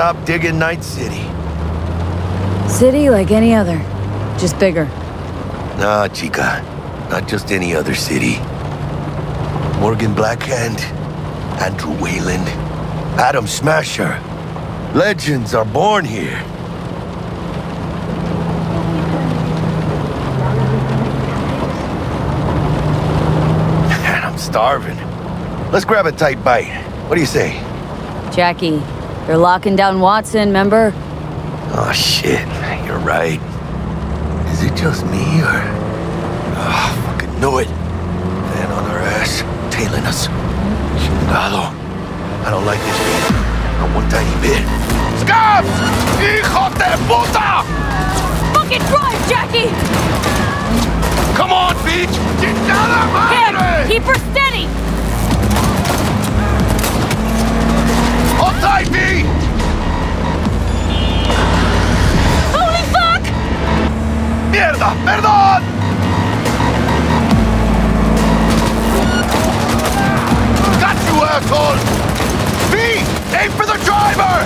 job digging Night City. City like any other, just bigger. Nah, chica. Not just any other city. Morgan Blackhand, Andrew Weyland, Adam Smasher. Legends are born here. Man, I'm starving. Let's grab a tight bite. What do you say? Jackie, they're locking down Watson, remember? Oh, shit. You're right. Is it just me, or... Oh, fucking knew it. Man on our ass, tailing us. Chingado. I don't like this game. Not one tiny bit. Scabs! Hijo de puta! Fucking drive, Jackie! Come on, Beach! Chingada Hey, madre! keep her steady! Tight, V! Holy fuck! Mierda! Perdón! Got you, asshole! V! Aim for the driver!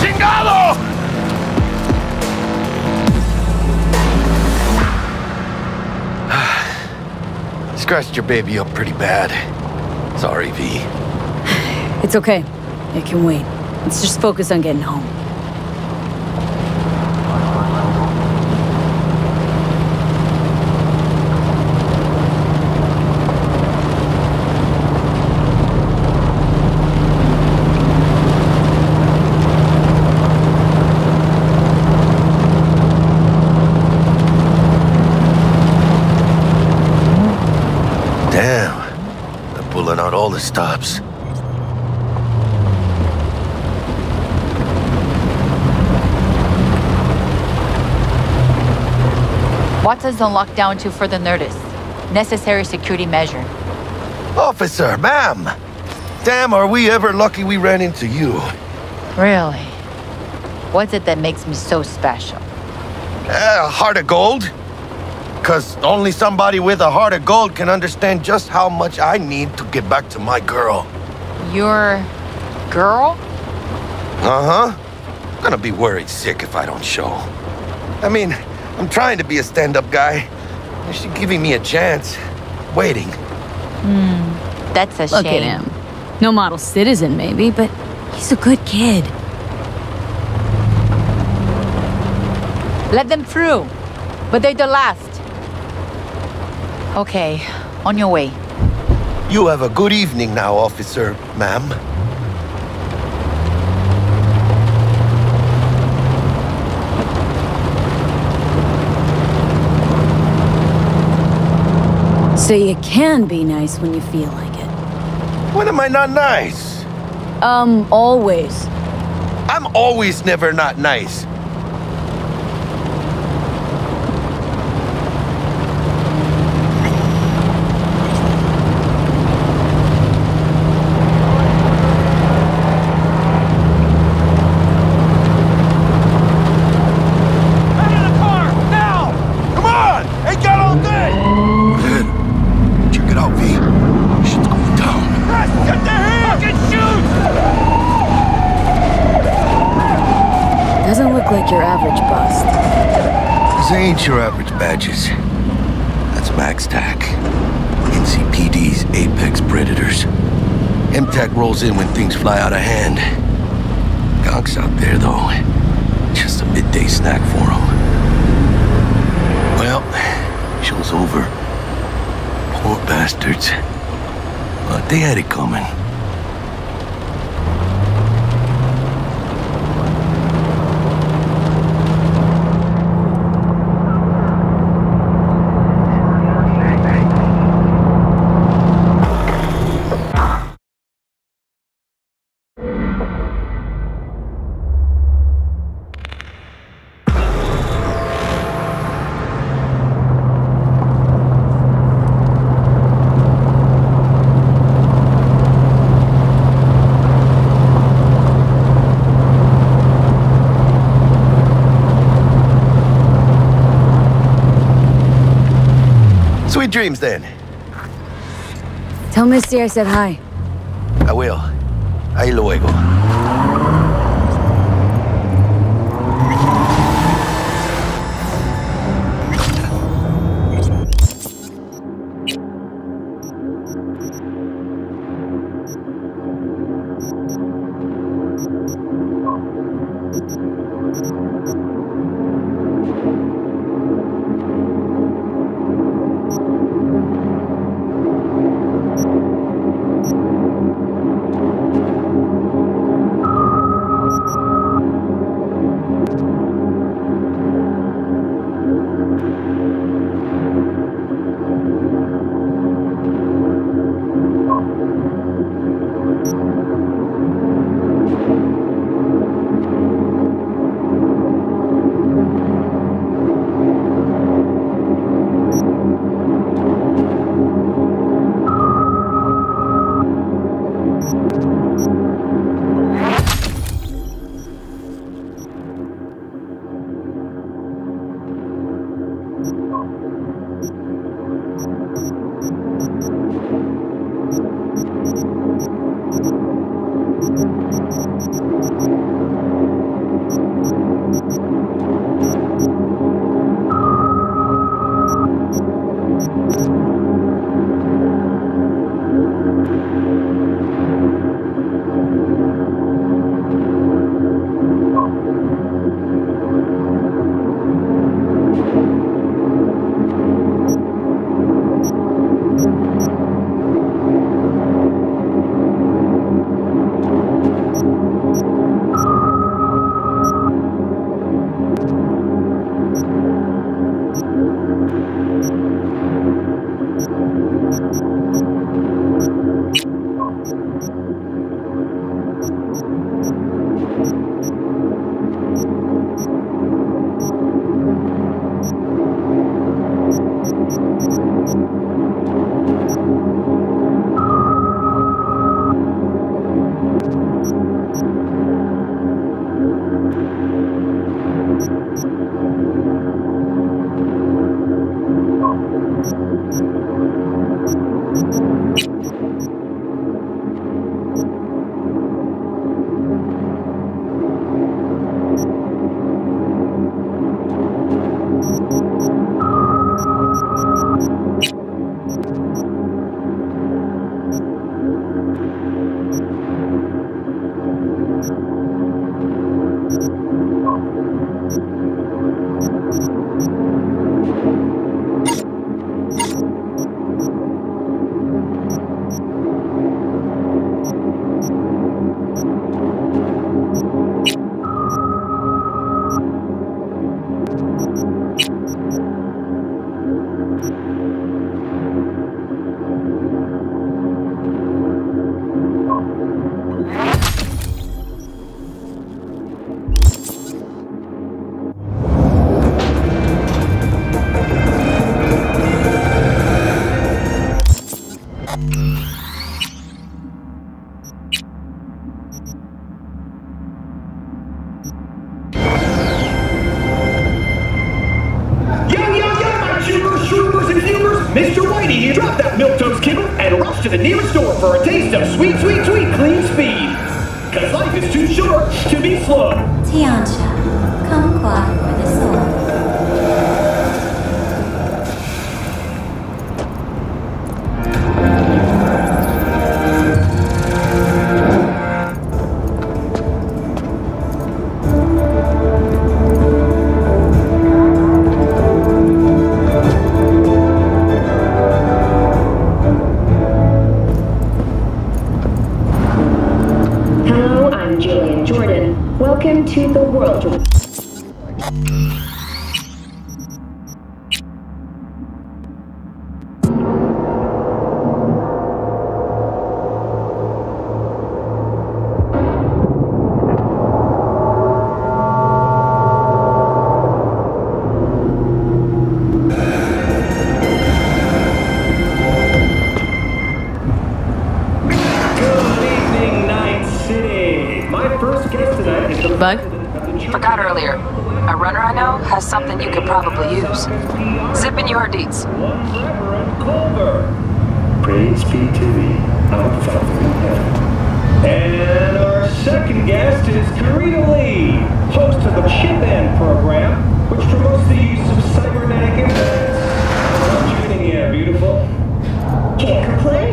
Chingado! Scratched your baby up pretty bad. Sorry, V. It's okay. It can wait. Let's just focus on getting home. Damn. They're pulling out all the stops. Watson's on lockdown to further notice. Necessary security measure. Officer, ma'am! Damn, are we ever lucky we ran into you. Really? What's it that makes me so special? Uh, heart of gold? Because only somebody with a heart of gold can understand just how much I need to get back to my girl. Your girl? Uh huh. Gonna be worried sick if I don't show. I mean, I'm trying to be a stand up guy. And She's giving me a chance. Waiting. That's a Look shame. at him. No model citizen, maybe, but he's a good kid. Let them through. But they're the last. Okay, on your way. You have a good evening now, officer, ma'am. So you can be nice when you feel like it. When am I not nice? Um, always. I'm always never not nice. Out of the car, now! Come on! Ain't got all day! Man, check it out, V. Shit's going down. Get the hand! Fucking shoot! Doesn't like your average bust. These ain't your average badges. That's Max TAC. NCPD's apex predators. MTAC rolls in when things fly out of hand. Gonks out there, though. Just a midday snack for them. Well, show's over. Poor bastards. But they had it coming. Sweet dreams, then. Tell Misty I said hi. I will. Ahí luego.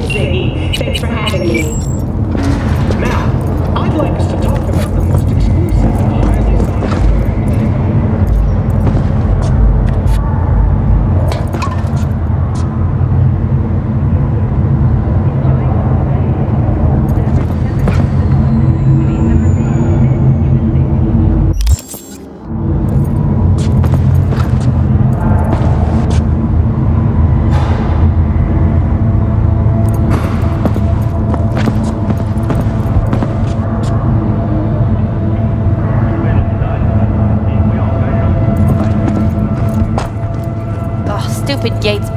Ziggy. Thanks for having me.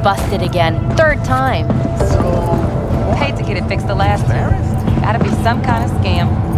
Busted again. Third time. Paid to get it fixed the last time. Gotta be some kind of scam.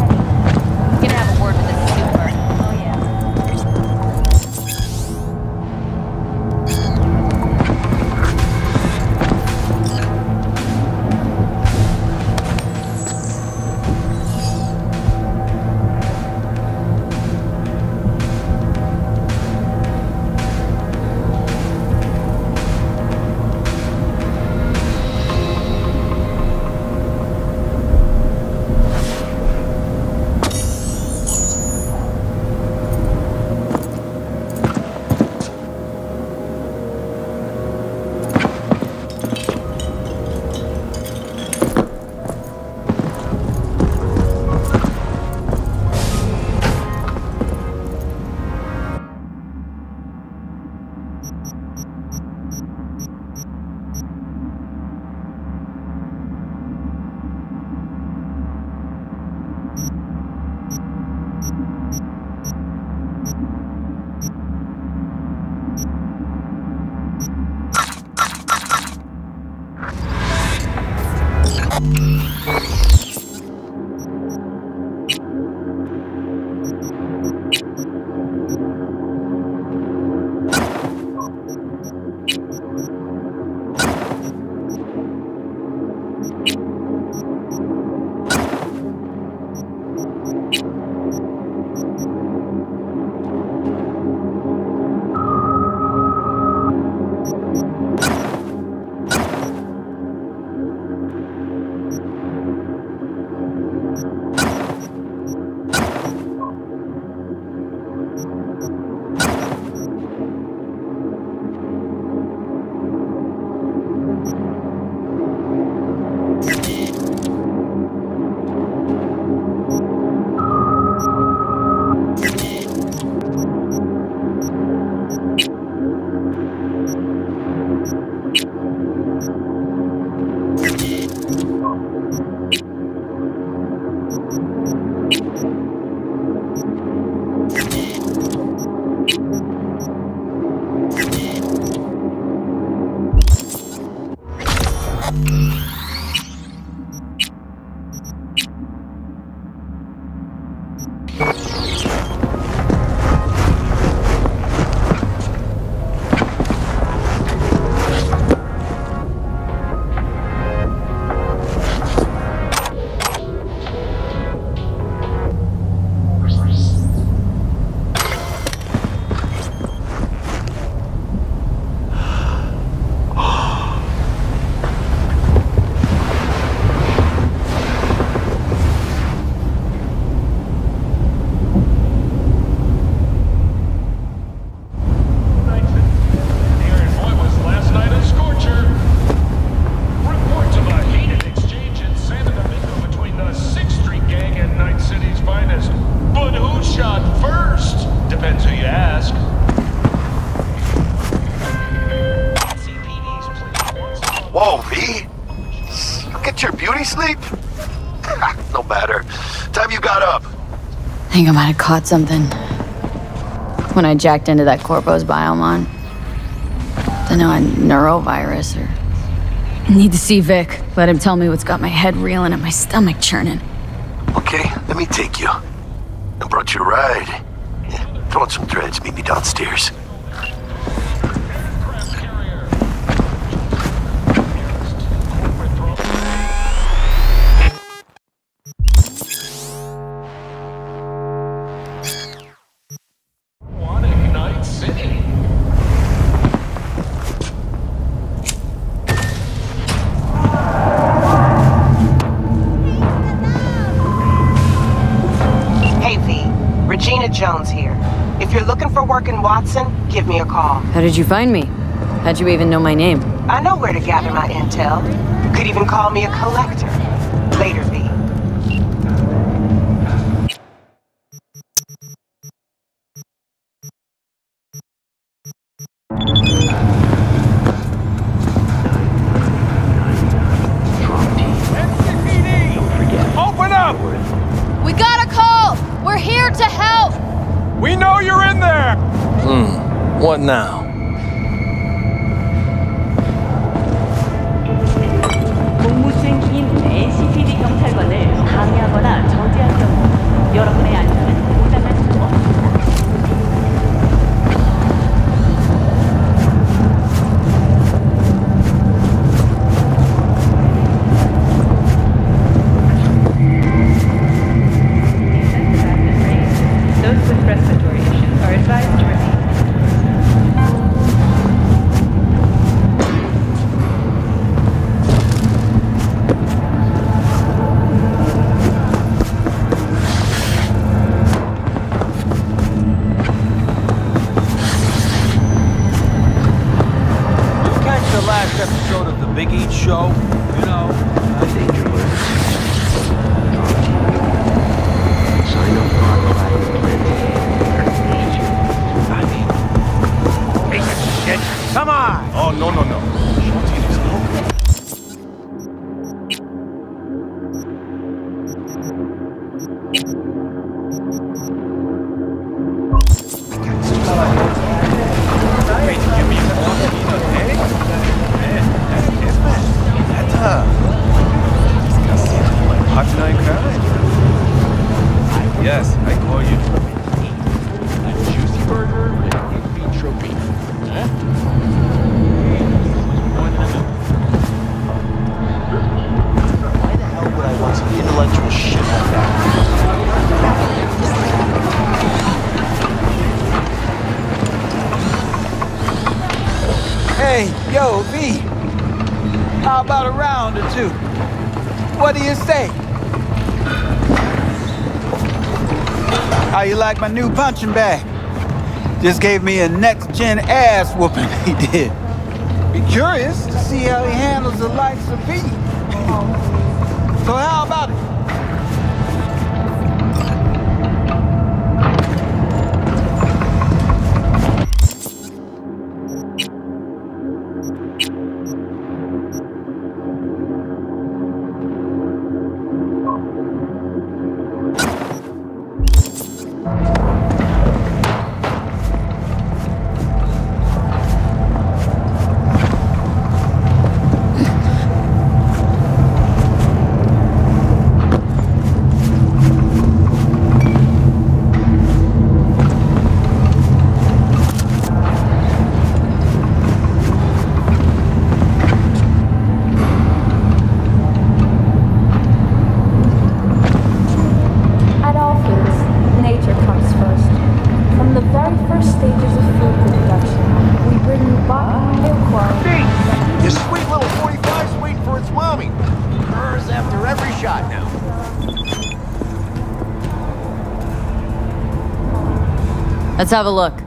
Your beauty sleep? no matter. Time you got up. I think I might have caught something. When I jacked into that Corpo's biomon. Don't know, a neurovirus or. I need to see Vik. Let him tell me what's got my head reeling and my stomach churning. Okay, let me take you. I brought you a ride. Yeah, throw on some threads, meet me downstairs. Call. How did you find me? How'd you even know my name? I know where to gather my intel. You could even call me a collector. Now? The Big Eat Show? You know, How about a round or two? What do you say? How you like my new punching bag? Just gave me a next-gen ass whooping, he did. Be curious to see how he handles the likes of V. so how about it? Let's have a look.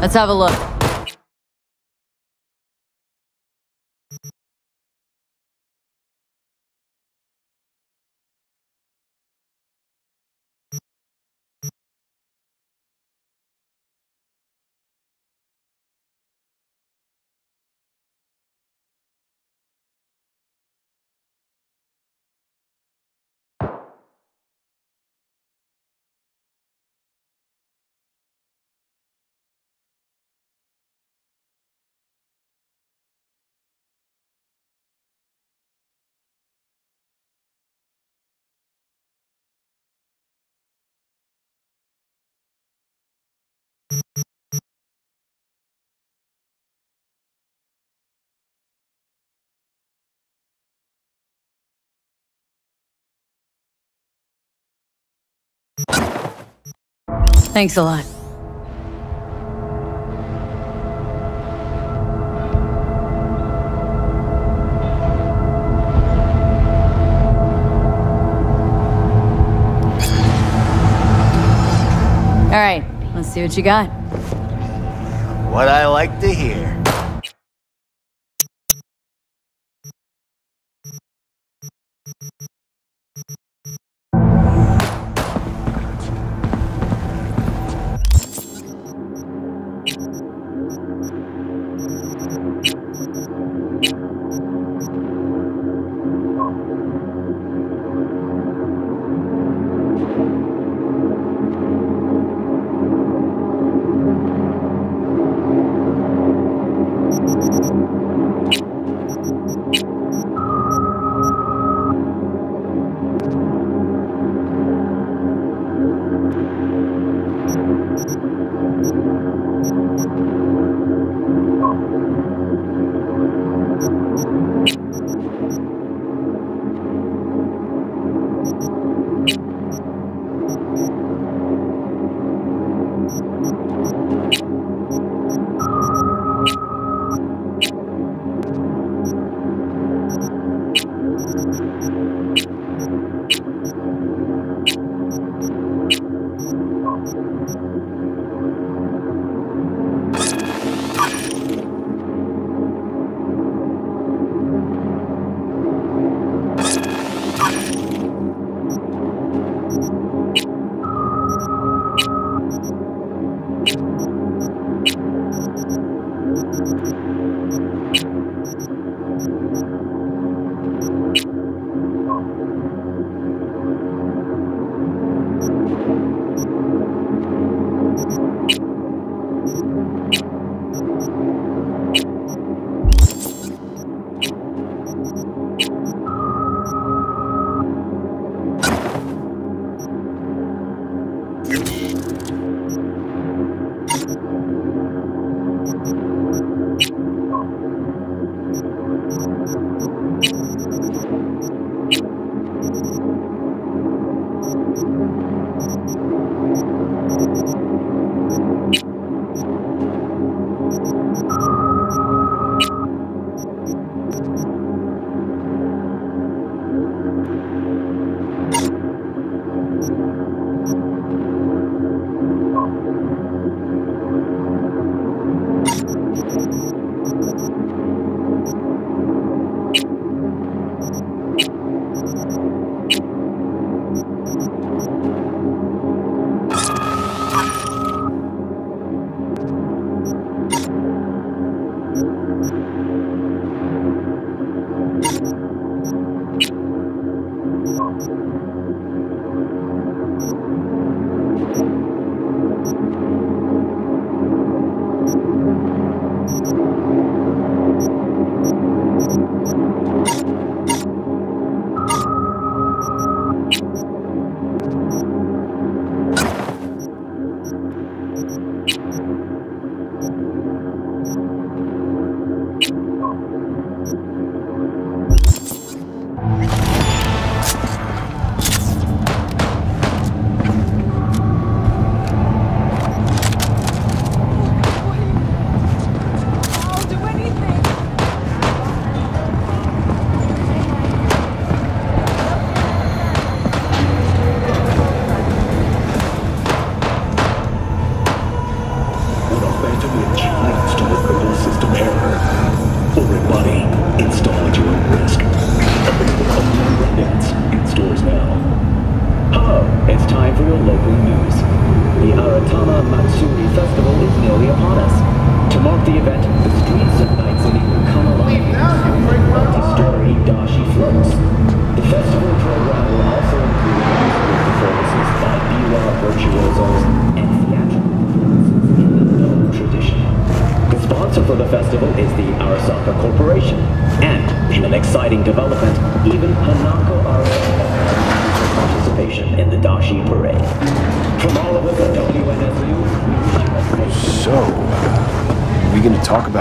Let's have a look. Thanks a lot. All right, let's see what you got. What I like to hear.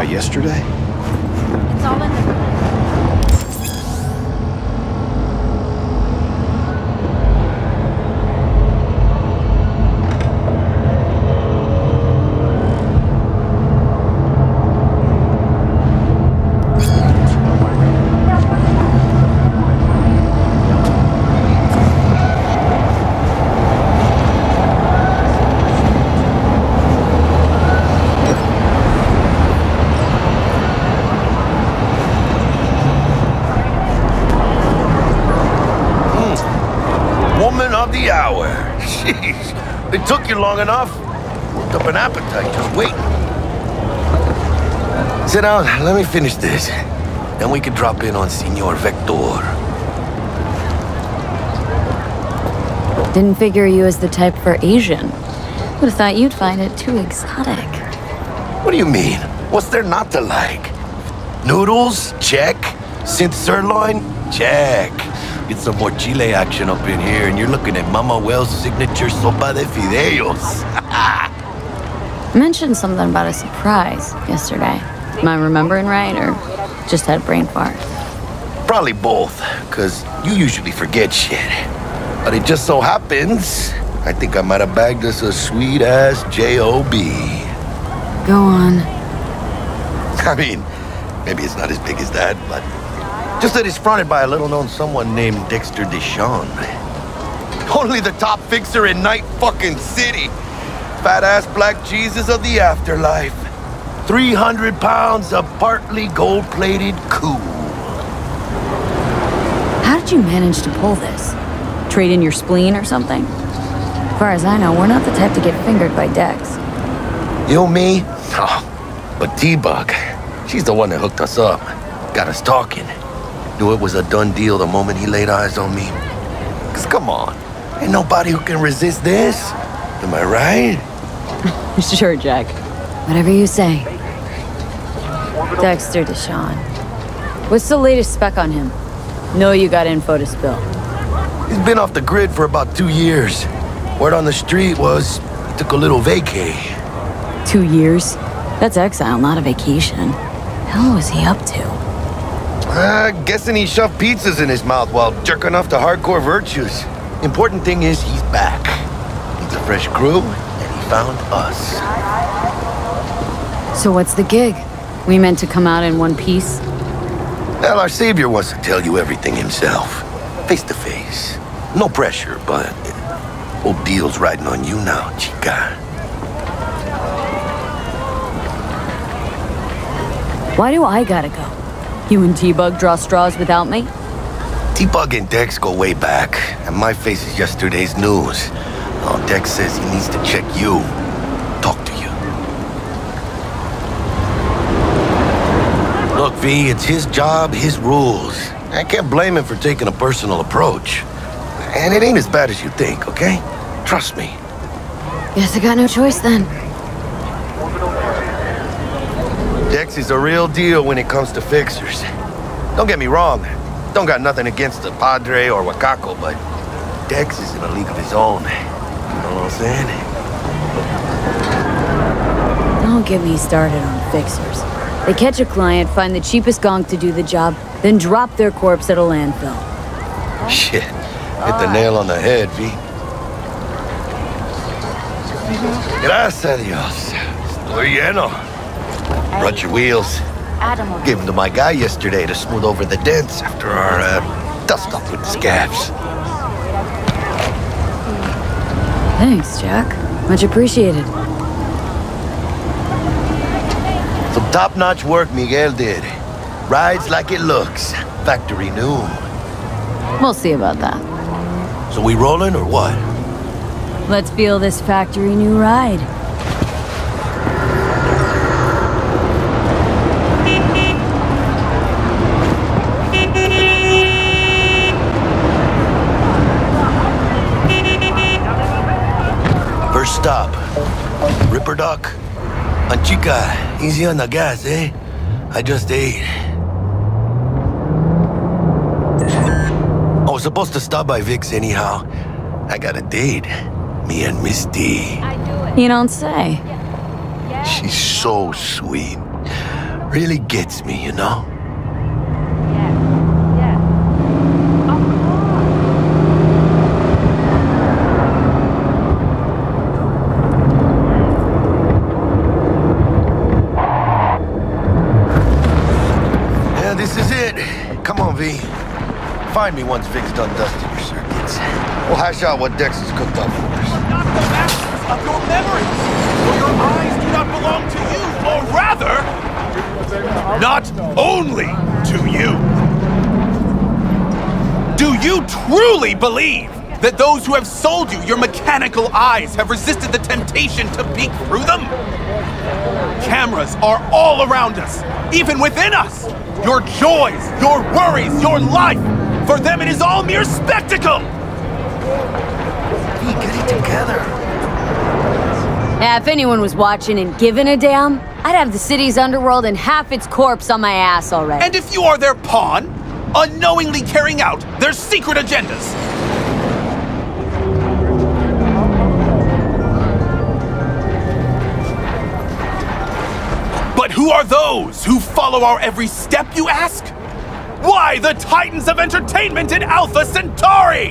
Yesterday? You long enough. Worked up an appetite just waiting. Sit down. Let me finish this. Then we can drop in on Senor Vektor. Didn't figure you as the type for Asian. Would have thought you'd find it too exotic. What do you mean? What's there not to like? Noodles? Check. Synth sirloin? Check. Get some more Chile action up in here, and you're looking at Mama Wells' signature sopa de fideos. Mentioned something about a surprise yesterday. Am I remembering right, or just had a brain fart? Probably both, because you usually forget shit. But it just so happens, I think I might have bagged us a sweet ass J.O.B. Go on. I mean, maybe it's not as big as that, but just that he's fronted by a little known someone named Dexter Deshawn. Only the top fixer in Night fucking City. Fat ass black Jesus of the afterlife. 300 pounds of partly gold plated cool. How did you manage to pull this? Trade in your spleen or something? As far as I know, we're not the type to get fingered by Dex. You, me? Oh, but T-Bug, she's the one that hooked us up. Got us talking. Knew it was a done deal the moment he laid eyes on me. Cause come on, ain't nobody who can resist this. Am I right? sure, Jack. Whatever you say. Dexter Deshawn. What's the latest spec on him? Know you got info to spill. He's been off the grid for about two years. Word on the street was he took a little vacay. Two years? That's exile, not a vacation. Hell was he up to? Uh, guessing he shoved pizzas in his mouth while jerking off to hardcore virtues. Important thing is he's back. He's a fresh crew, and he found us. So what's the gig? We meant to come out in one piece? Well, our savior wants to tell you everything himself. Face to face. No pressure, but Old deal's riding on you now, chica. Why do I gotta go? You and T-Bug draw straws without me? T-Bug and Dex go way back, and my face is yesterday's news. Oh, Dex says he needs to check you. Talk to you. Look, V, it's his job, his rules. I can't blame him for taking a personal approach. And it ain't as bad as you think, okay? Trust me. Guess I got no choice then. Dex is a real deal when it comes to fixers. Don't get me wrong. Don't got nothing against the Padre or Wakako, but Dex is in a league of his own. You know what I'm saying? Don't get me started on fixers. They catch a client, find the cheapest gonk to do the job, then drop their corpse at a landfill. Shit. Hit the nail on the head, V. Gracias a Dios. Estoy lleno. Brought your wheels. Gave them to my guy yesterday to smooth over the dents after our uh, dust up with the scabs. Thanks, Jack. Much appreciated. Some top-notch work Miguel did. Rides like it looks. Factory new. We'll see about that. So we rolling or what? Let's feel this factory new ride. First stop. Ripperdoc. Anchica, easy on the gas, eh? I just ate. I was supposed to stop by Vik's anyhow. I got a date. Me and Miss Misty. You don't say. She's so sweet. Really gets me, you know? Yeah, this is it. Come on, V. Find me once Vik's dusting your circuits. We'll hash out what Dex has cooked up for us. Not the masters of your memories. For your eyes do not belong to you, or rather, not only to you. Do you truly believe that those who have sold you your mechanical eyes have resisted the temptation to peek through them? Cameras are all around us, even within us. Your joys, your worries, your life. For them, it is all mere spectacle. V, get it together. Yeah, if anyone was watching and giving a damn, I'd have the city's underworld and half its corpos on my ass already. And if you are their pawn, unknowingly carrying out their secret agendas. But who are those who follow our every step, you ask? Why the titans of entertainment in Alpha Centauri?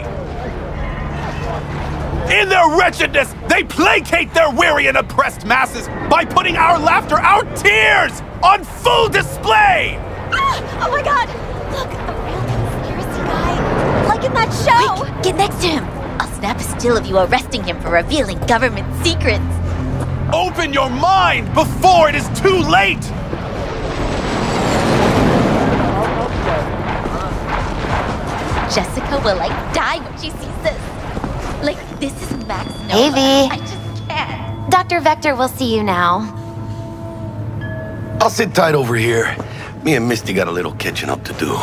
In their wretchedness, they placate their weary and oppressed masses by putting our laughter, our tears, on full display! Ah, oh my god! Look, a real conspiracy guy. Like in that show! Quick, get next to him. I'll snap a still of you arresting him for revealing government secrets. Open your mind before it is too late! Jessica will like die when she sees this. Like, this is Max Nova. Hey, V. I just can't. Dr. Vektor will see you now. I'll sit tight over here. Me and Misty got a little catching up to do.